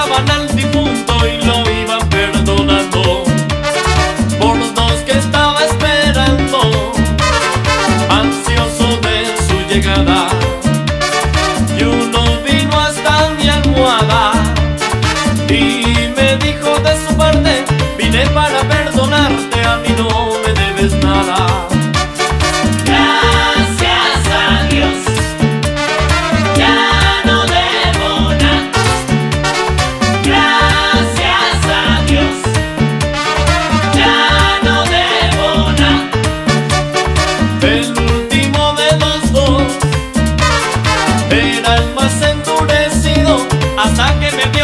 Al difunto y lo iban perdonando. Por los dos que estaba esperando Ansioso de su llegada el más endurecido hasta que me